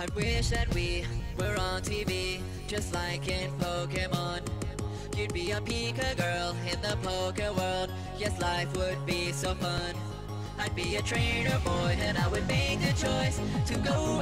I wish that we were on TV, just like in Pokemon. You'd be a Pika girl in the Poke world. Yes, life would be so fun. I'd be a trainer boy and I would make the choice to go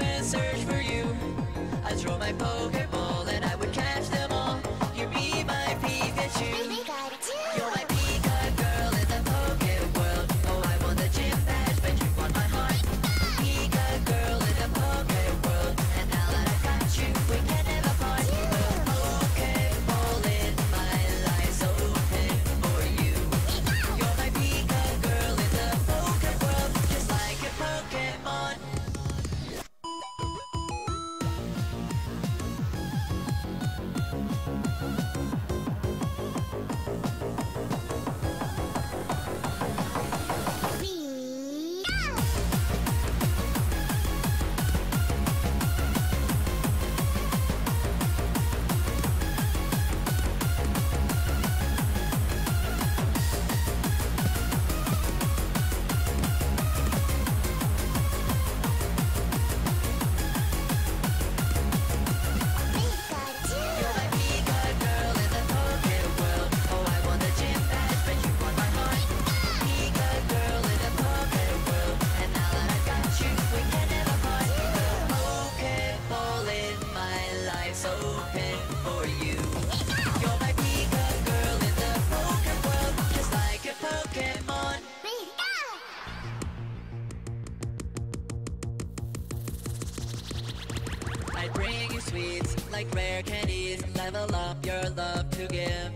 I bring you sweets like rare candies, level up your love to give.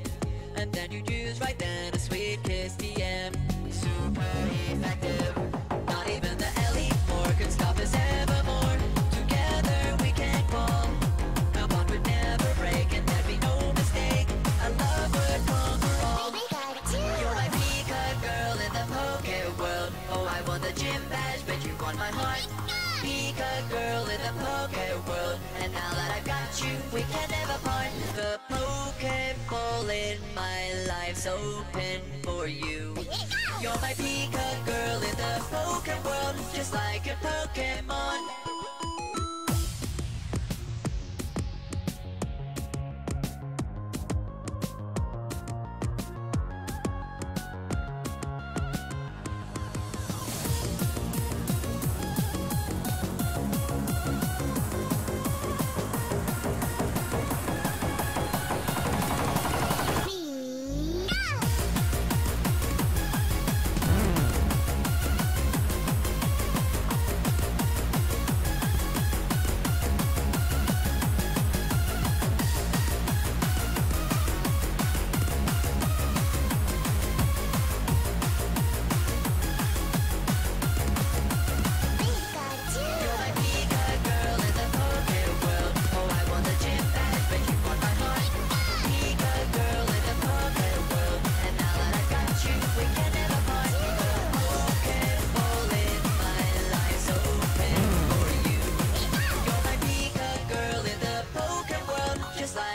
And then you choose right then a sweet kiss TM. Super effective. Not even the elite four could stop us evermore. Together we can call. Our bond would never break and there'd be no mistake. Our love would conquer all. You're my Pika girl in the Poke world. Oh, I want the gym badge, but you want my heart. Pika girl in the Poke world, and now that I've got you, we can never part. The Pokeball in my life's open for you. You're my Pika girl in the Poke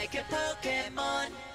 like a Pokemon.